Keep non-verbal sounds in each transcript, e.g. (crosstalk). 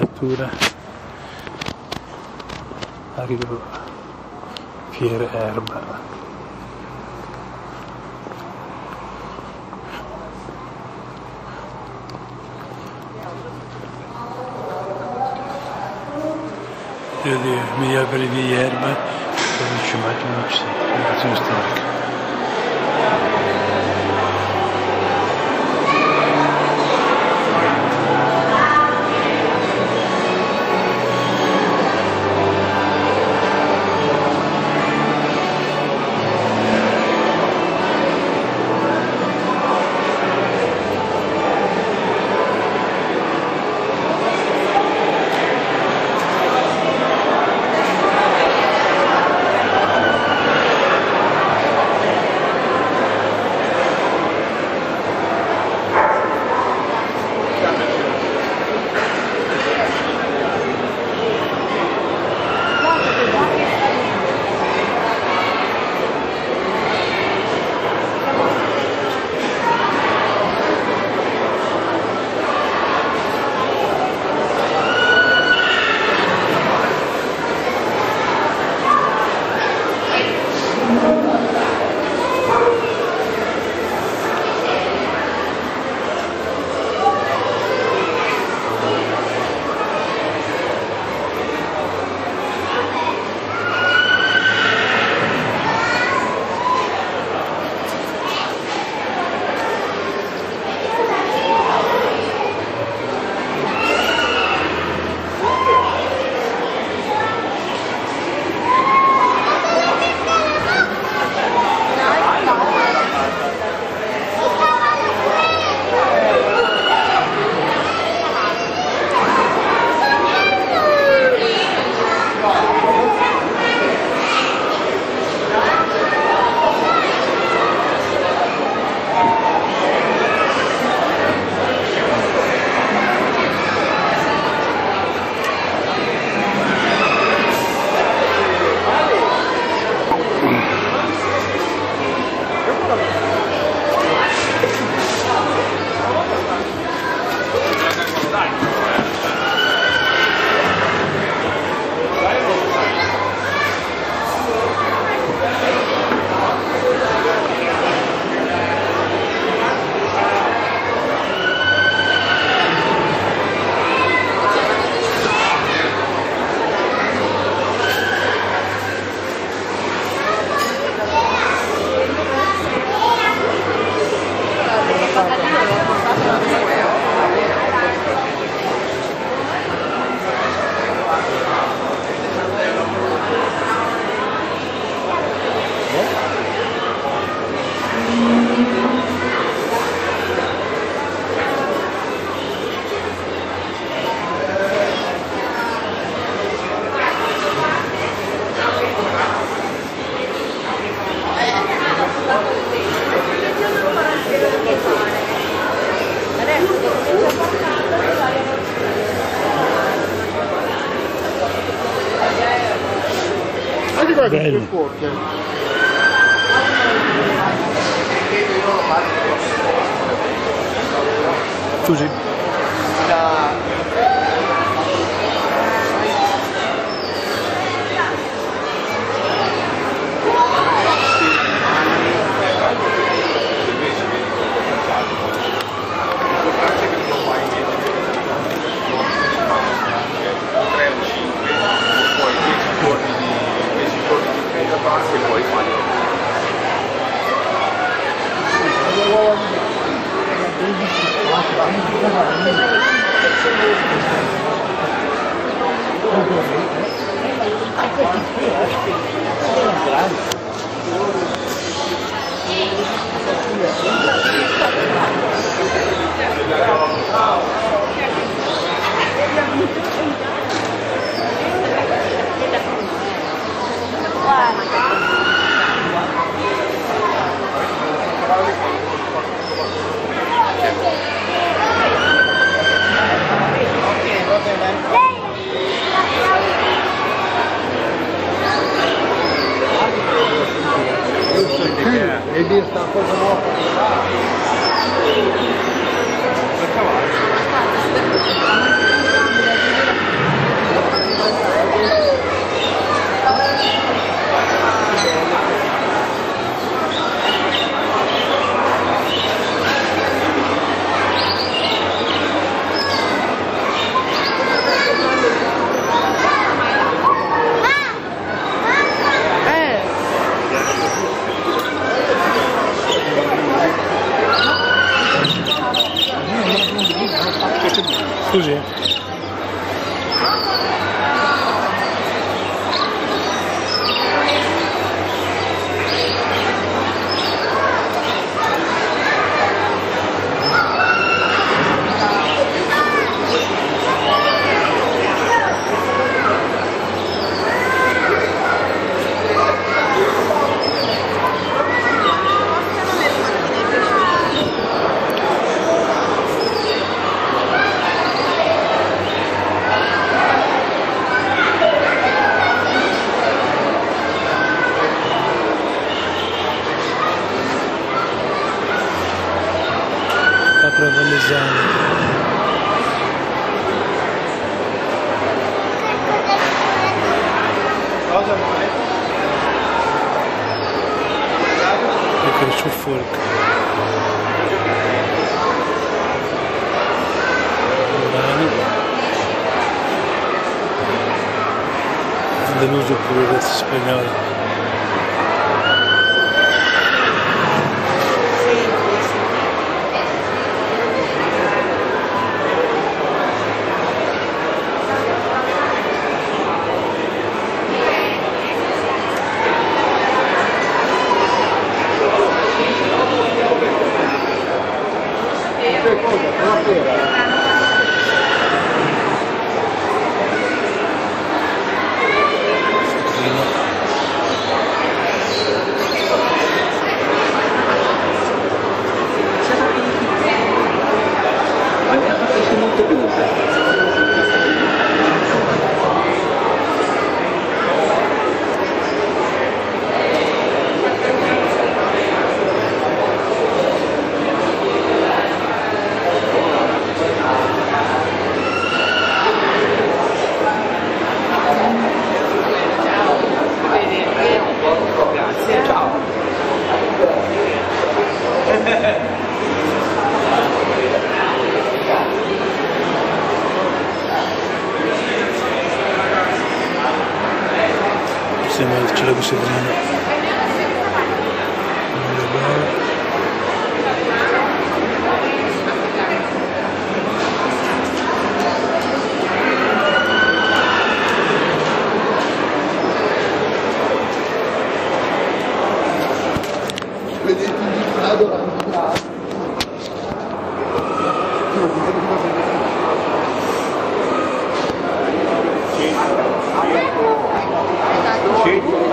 natura agro fiere erba. Ele me abrevi erba per chamar de uma questão histórica. Bello. Così. e poi fare E lì sta cosa nuova.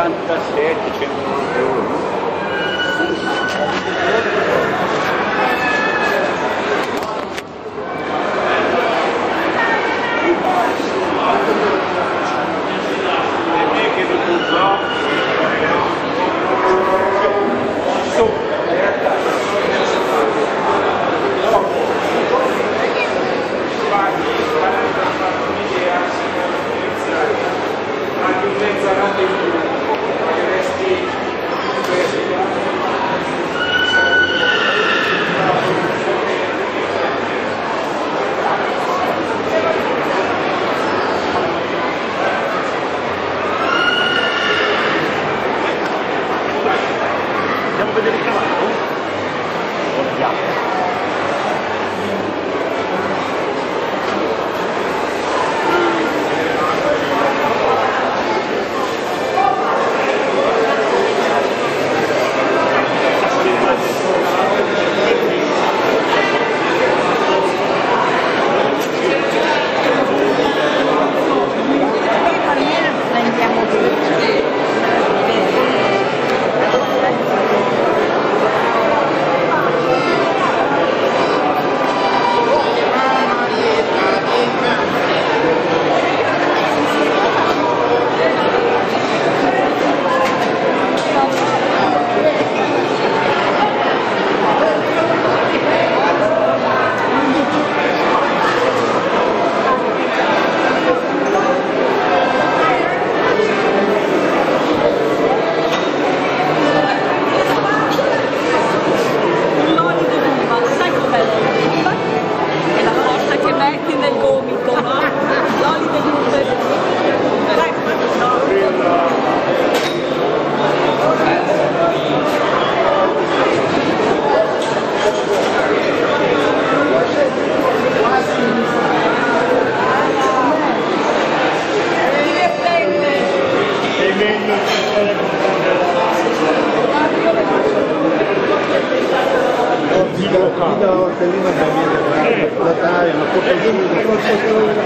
Anche in mezzo tortellino da Natale, una copertina.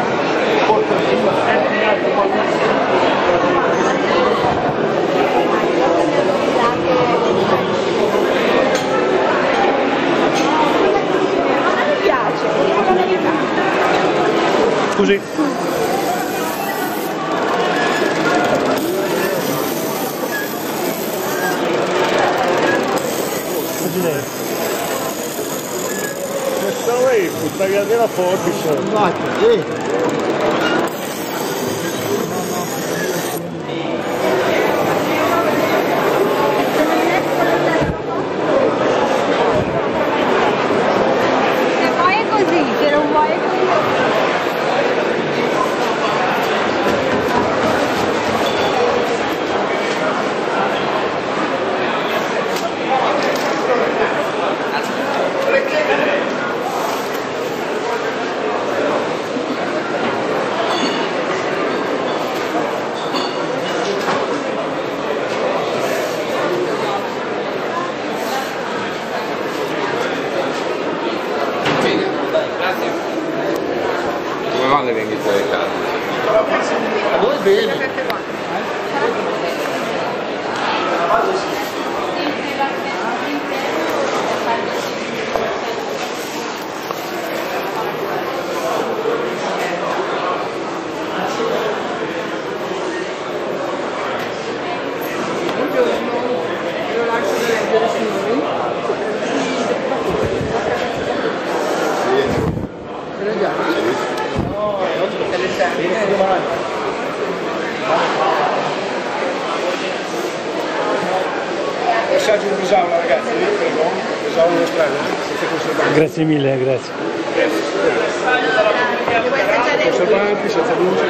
Grazie mille, grazie. Conservanti, senza luce.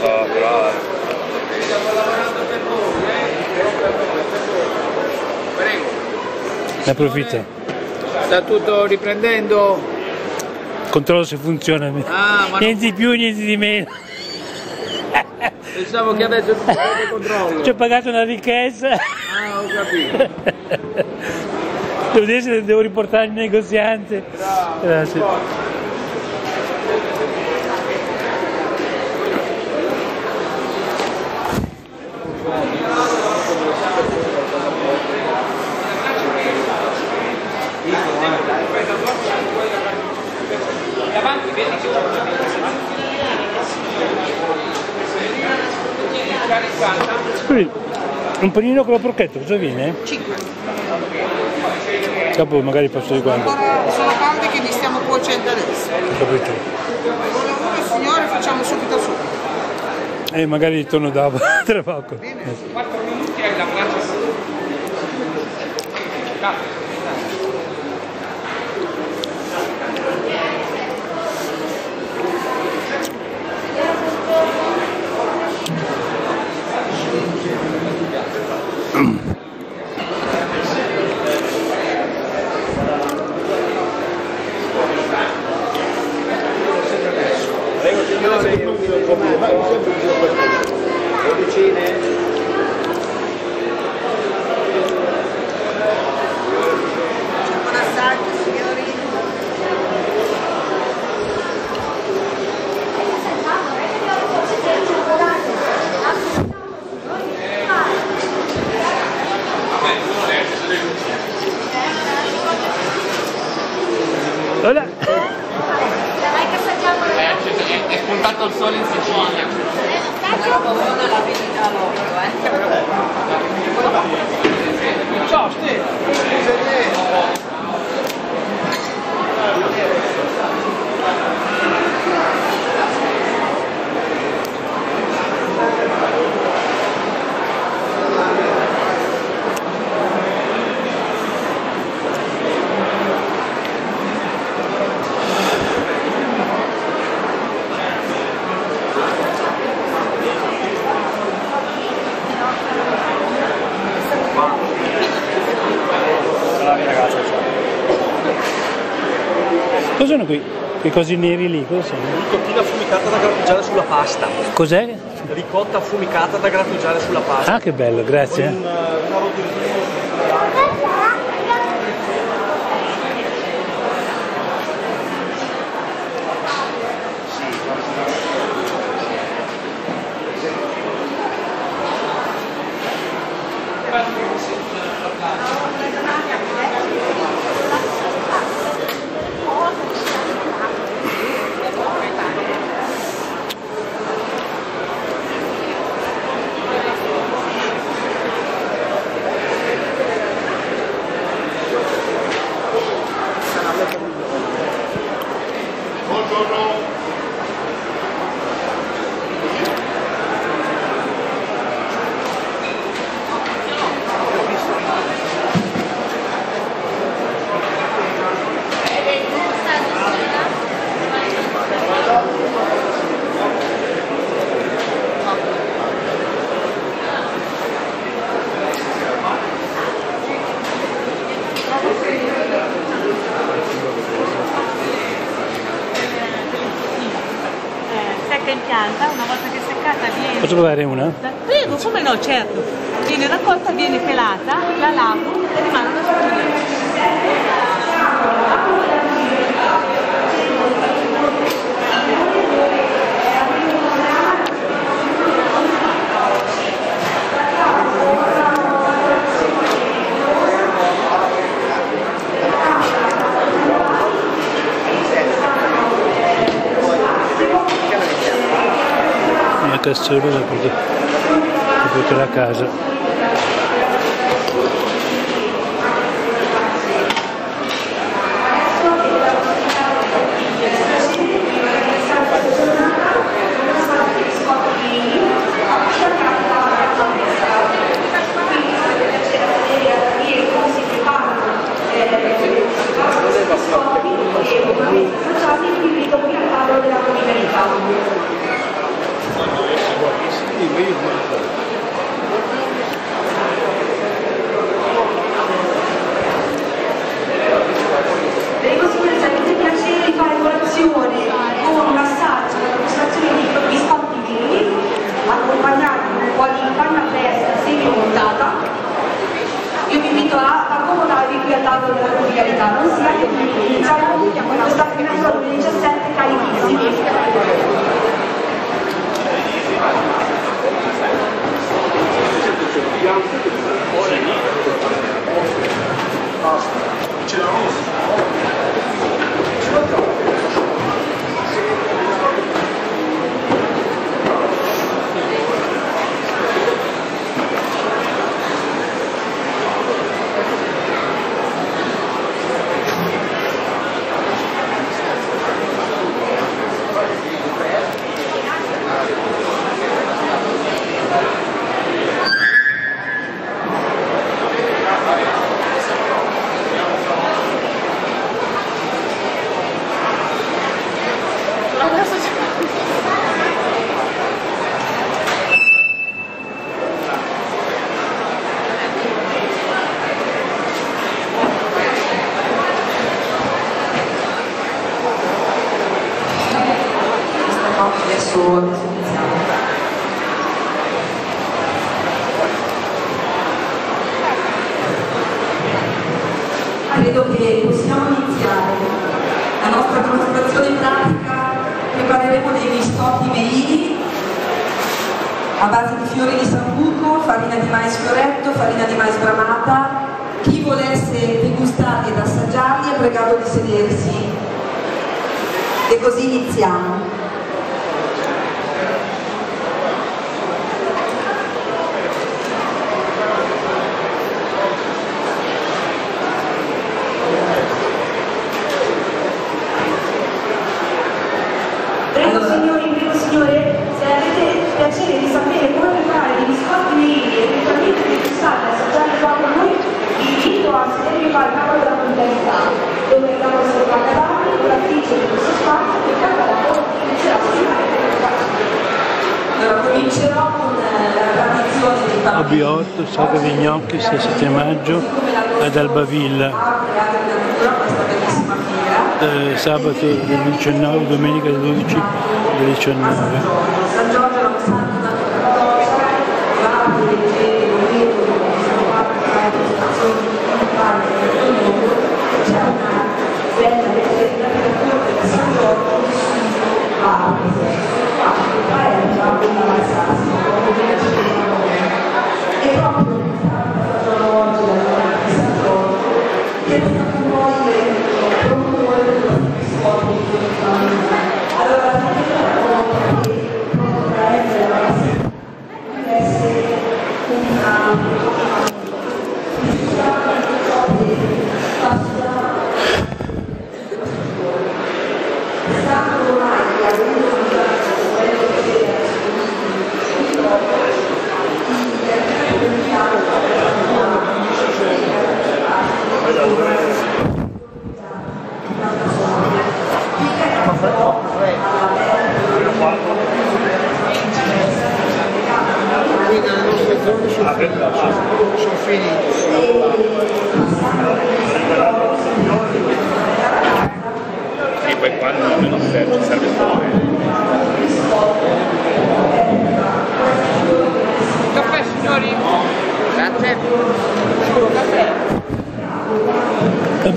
Però... eh. Ne approfitto. Sta tutto riprendendo? Controllo se funziona. Ah, Niente di più, niente di meno. pensavo che avesse tutto sotto controllo. Ci ho pagato una ricchezza. Ah, ho capito. (laughs) Devo, dire se devo riportare il negoziante. Grazie. Scusi, un panino con la porchetta, cosa viene? 5. Dopo magari passo di. Ancora sono calde che li stiamo cuocendo adesso. Ho capito. Uno signore facciamo subito subito. E Eh, magari torno dopo, (laughs) tra poco. Buon assaggio signori. Hola. È spuntato il sole in Sicilia. Ciao, Steve. Cosa sono qui? Che cose neri lì? Cosa sono? Ricottina affumicata da grattugiare sulla pasta. Cos'è? Ricotta affumicata da grattugiare sulla pasta. Ah, che bello, grazie. Una, una Posso provare una? Prego, come no, certo. Viene raccolta, viene pelata, la lavo e rimane una spugnetta. Barcellona per, per tutta la casa. Biotto, Saga Vignocchi, 6-7 maggio ad Albavilla. Eh, sabato del 19, domenica del 12 del 19.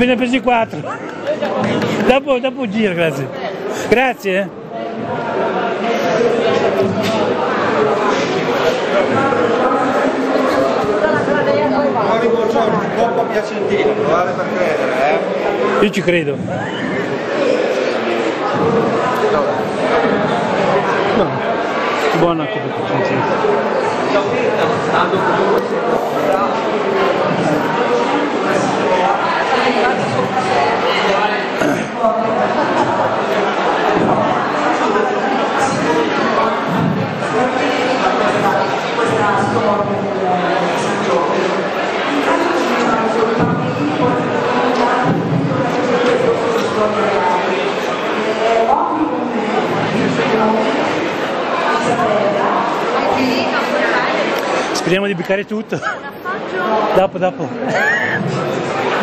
ne ho presi quattro. Dopo, dopo giro, grazie. Grazie. Eh. Io ci credo. Buona coppa. Speriamo di beccare tutto. Dopo, dopo. (laughs)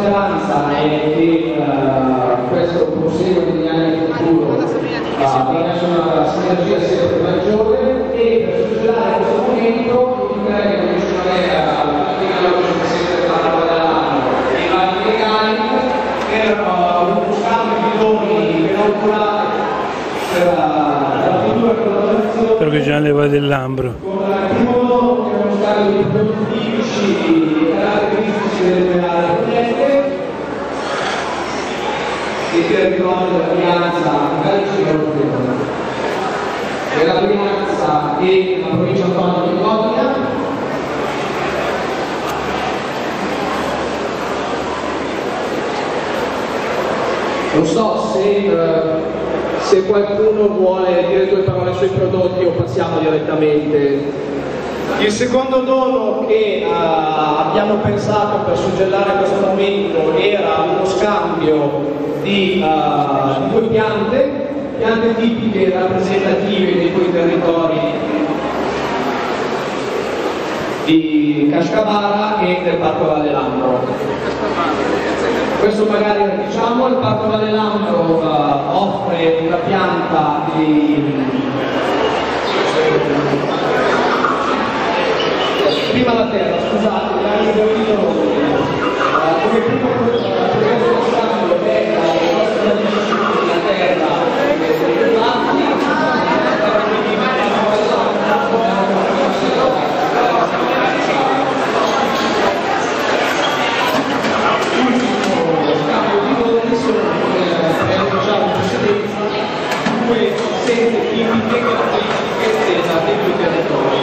speranza è che uh, questo proseguo degli anni in futuro eh, avvenga su una sinergia sempre maggiore e per superare questo momento inviterei la Commissione a tutti coloro che sempre parlano dell'anno e i vari legali per uh, uno scambio di doni binoculari per eh, la futura collaborazione. Perché già le va dell'ambro tipici e caratteristici delle protette, e territorio della Brianza, magari ci conoscono, della Brianza e della provincia autonoma di Modena, Non so se, eh, se qualcuno vuole dire due parole sui prodotti o passiamo direttamente. Il secondo dono che eh, abbiamo pensato per suggellare questo momento era uno scambio di, eh, Due piante, piante tipiche rappresentative dei due territori di Cascavara e del Parco Valle Lambro. Questo magari lo diciamo, il Parco Valle Lambro eh, offre una pianta di prima la terra, scusate, mi hanno udito uh, come primo scambio è la nostra radice, la terra, i platti, ultimo scambio di voti sono, come annunciato in precedenza, due senze tipiche caratteristiche dei due territori.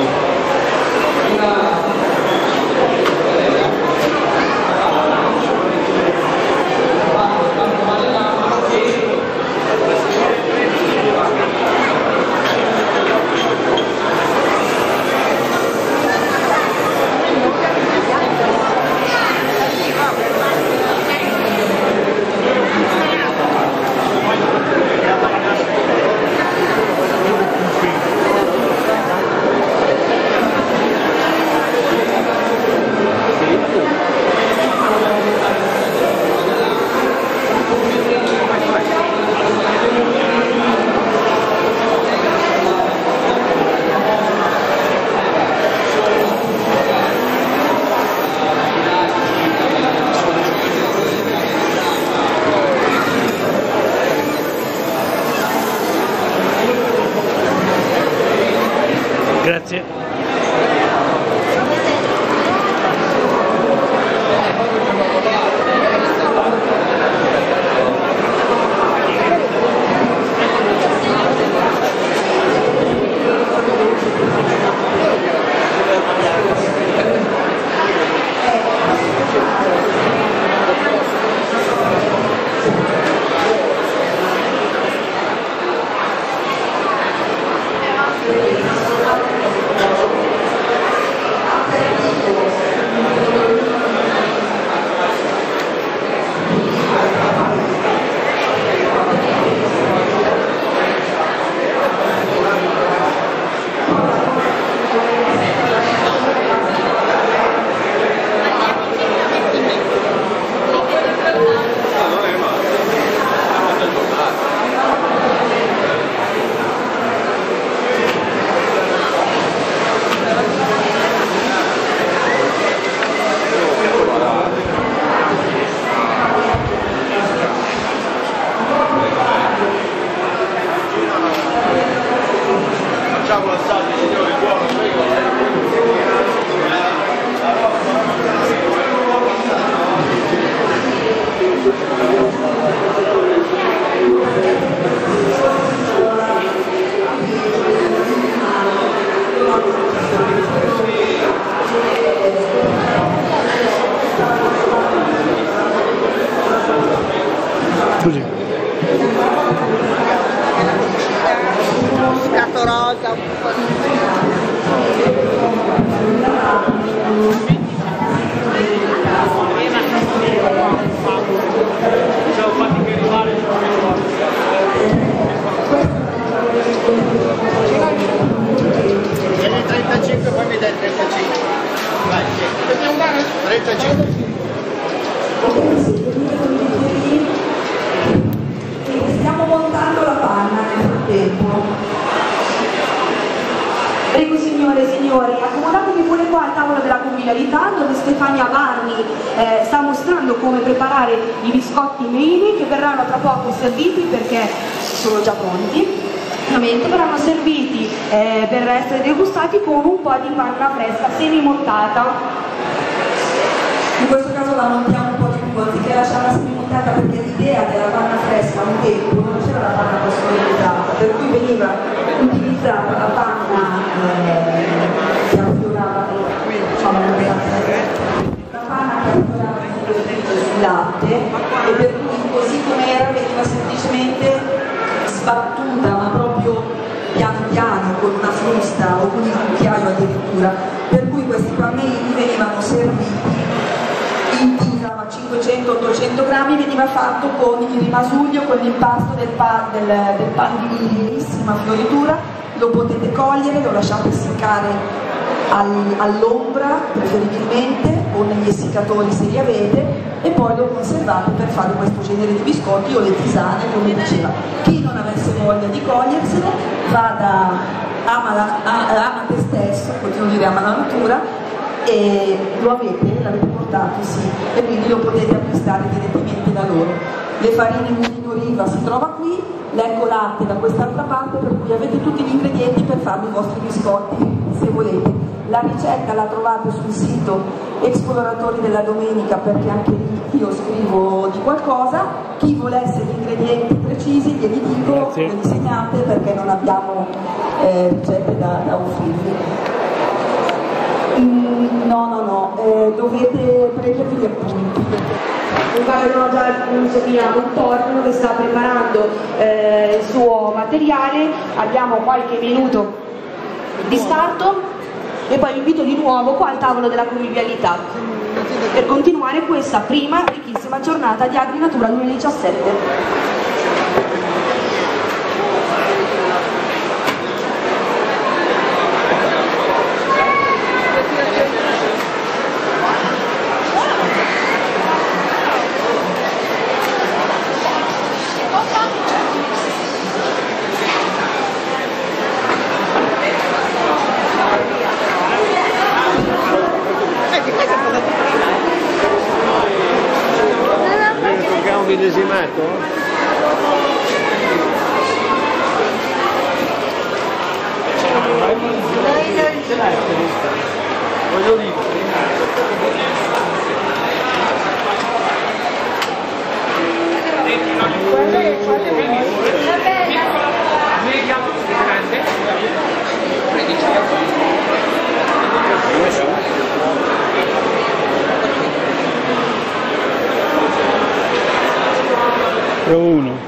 Stiamo montando la panna nel frattempo. Prego signore e signori, accomodatevi pure qua al tavolo della convivialità dove Stefania Barni eh, sta mostrando come preparare i biscotti meini che verranno tra poco serviti perché sono già pronti. successivamente verranno serviti eh, per essere degustati con un po' di panna fresca semi-montata. In questo caso la montiamo un po' di più, anziché lasciarla semimontata perché l'idea della panna fresca un tempo non c'era la panna pasteurizzata, per cui veniva utilizzata la panna eh, affiorava diciamo, la panna affiorava sul latte e per cui così com'era veniva semplicemente sbattuta ma proprio piano piano con una frusta o con il cucchiaio addirittura. Per cui questi pannelli 500-800 grammi veniva fatto con il rimasuglio, con l'impasto del, pa, del, del pan di lievissima fioritura, lo potete cogliere, lo lasciate essiccare al, all'ombra preferibilmente o negli essiccatori se li avete e poi lo conservate per fare questo genere di biscotti o le tisane come diceva. Chi non avesse voglia di cogliersene va da ama, la, ama te stesso, continuo a dire ama la natura e lo avete, l'avete portato, sì, e quindi lo potete acquistare direttamente da loro. Le farine Mulino Riva si trova qui, l'Ecco Latte da quest'altra parte, per cui avete tutti gli ingredienti per farvi i vostri biscotti se volete. La ricetta la trovate sul sito Esploratori della Domenica perché anche lì io scrivo di qualcosa. Chi volesse gli ingredienti precisi glieli dico, ve li segnate perché non abbiamo eh, ricette da, da offrirvi. Mm, no, no, no, eh, dovete prendervi gli appunti. Infatti abbiamo già il seminato un torno che sta preparando eh, il suo materiale, abbiamo qualche minuto di starto e poi vi invito di nuovo qua al tavolo della convivialità per continuare questa prima ricchissima giornata di Agrinatura 2017. Pro 1